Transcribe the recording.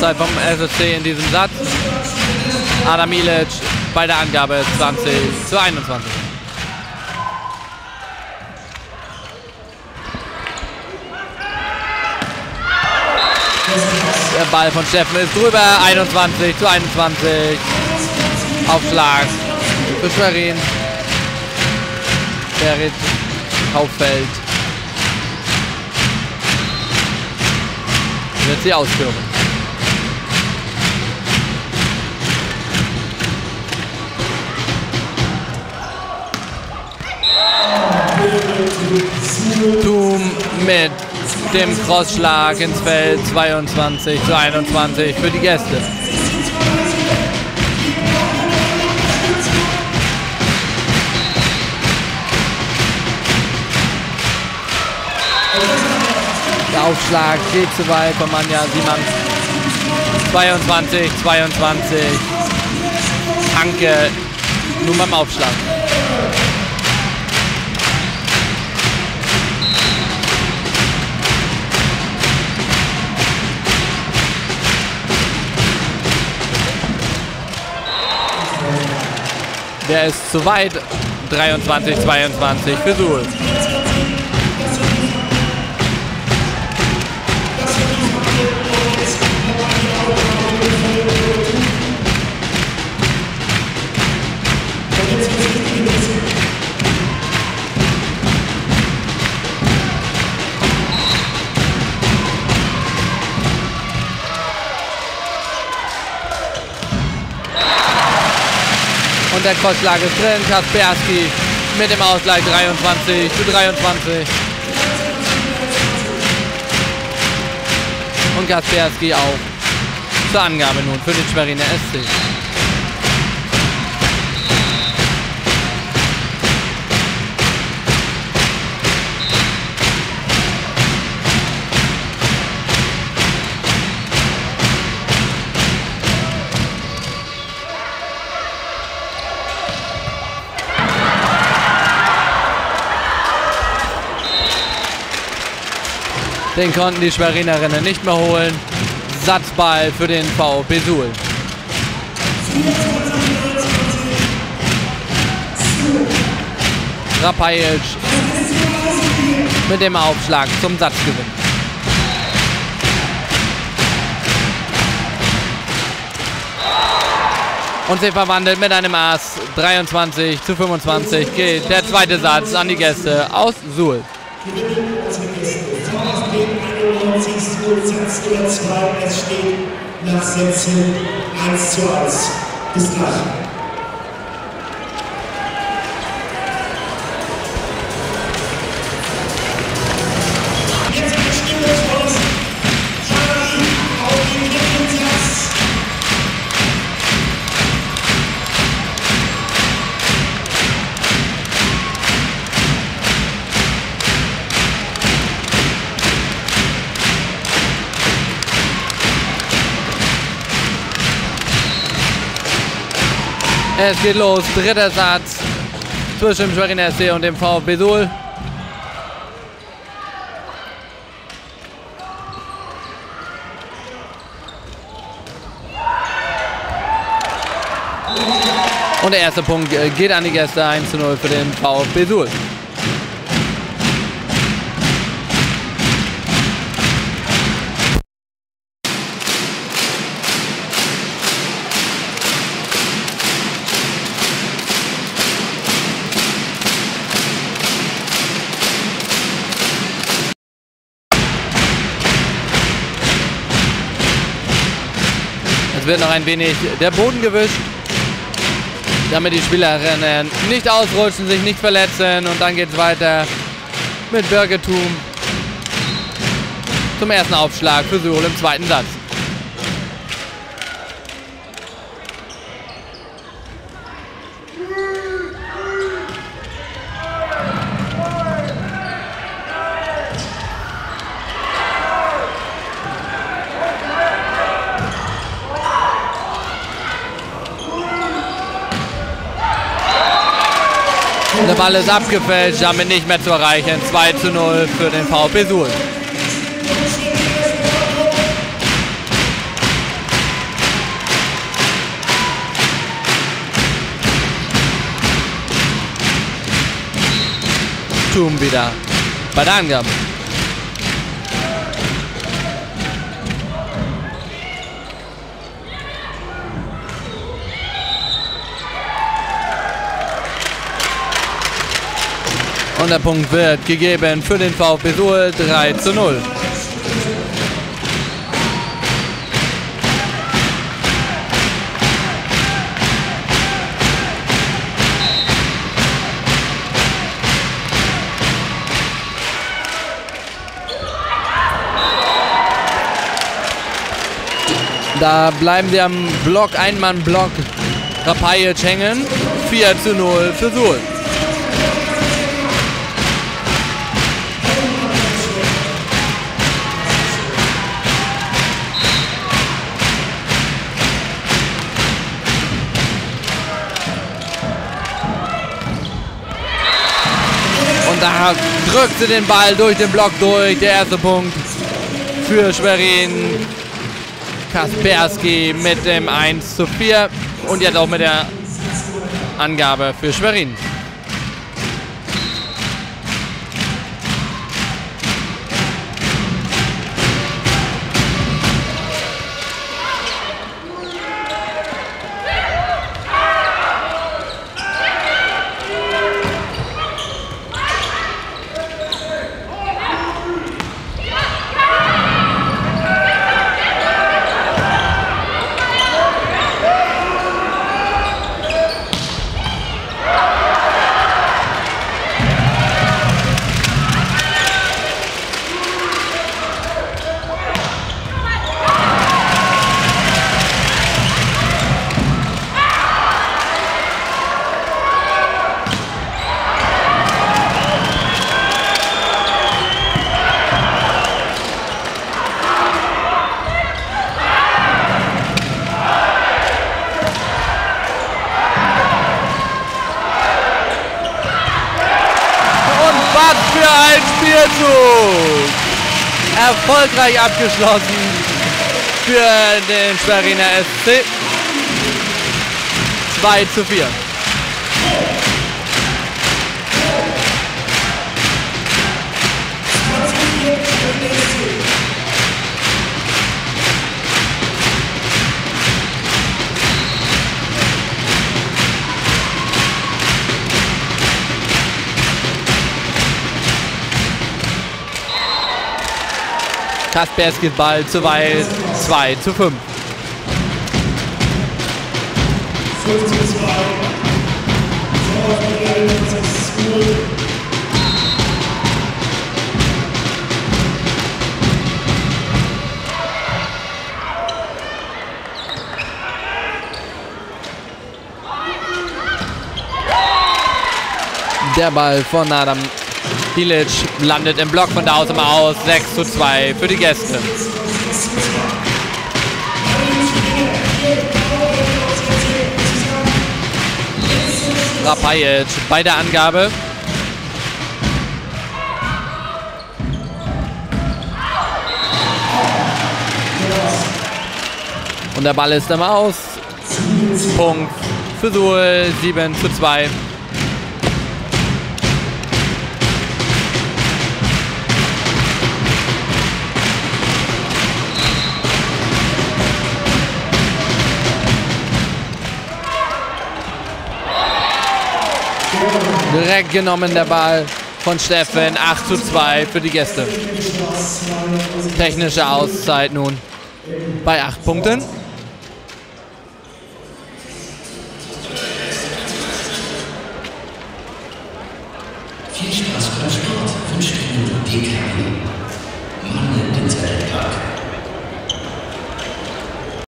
Auszeit vom SSC in diesem Satz. Adam Ilic bei der Angabe 20 zu 21. Der Ball von Steffen ist drüber. 21 zu 21. Aufschlag für Schwerin. Berit Kauffeld. Wird sie ausführen. Tum mit dem Crossschlag ins Feld 22 zu 21 für die Gäste. Der Aufschlag geht zu weit von Manja Simon. 22, 22. Hanke nun beim Aufschlag. Der ist zu weit. 23, 22 für Suhl. Und der Crossschlag ist drin. Kasperski mit dem Ausgleich 23 zu 23. Und Kasperski auch zur Angabe nun für den Schweriner SC. Den konnten die Schwerinerinnen nicht mehr holen. Satzball für den VfB Suhl. Rapajic mit dem Aufschlag zum Satzgewinn. Und sie verwandelt mit einem Ass 23 zu 25 geht der zweite Satz an die Gäste aus Suhl. 91. Satz Nummer 2. Es steht nach Sätzen 1 zu 1. Bis gleich. Es geht los, dritter Satz zwischen dem Schweriner SC und dem VfB Suhl. Und der erste Punkt äh, geht an die Gäste 1 zu 0 für den VfB Suhl. Wird noch ein wenig der Boden gewischt, damit die Spielerinnen nicht ausrutschen, sich nicht verletzen. Und dann geht es weiter mit Birgetum zum ersten Aufschlag für Suhl im zweiten Satz. Der Ball ist abgefälscht, damit nicht mehr zu erreichen. 2 zu 0 für den VfB Suhl. Tum wieder bei der Angabe. Und der Punkt wird gegeben für den VfB Suhl 3 zu 0. Da bleiben sie am Block, Einmann-Block Rapajic hängen. 4 zu 0 für Suhl. Und da drückt sie den Ball durch den Block durch. Der erste Punkt für Schwerin. Kasperski mit dem 1 zu 4 und jetzt auch mit der Angabe für Schwerin. Erfolgreich abgeschlossen für den Schweriner SC. 2 zu 4. Kasperskis Ball zu weit. 2 zu 5. 5 zu 2. VfB 1 Der Ball von Adam Bilic landet im Block von da aus immer aus. 6 zu 2 für die Gäste. Rapajic bei der Angabe. Und der Ball ist im Aus. Punkt für Suhl 7 zu 2. Direkt genommen der Ball von Steffen. 8 zu 2 für die Gäste. Technische Auszeit nun bei 8 Punkten. Viel Spaß beim Sport wünscht den Zettelpark.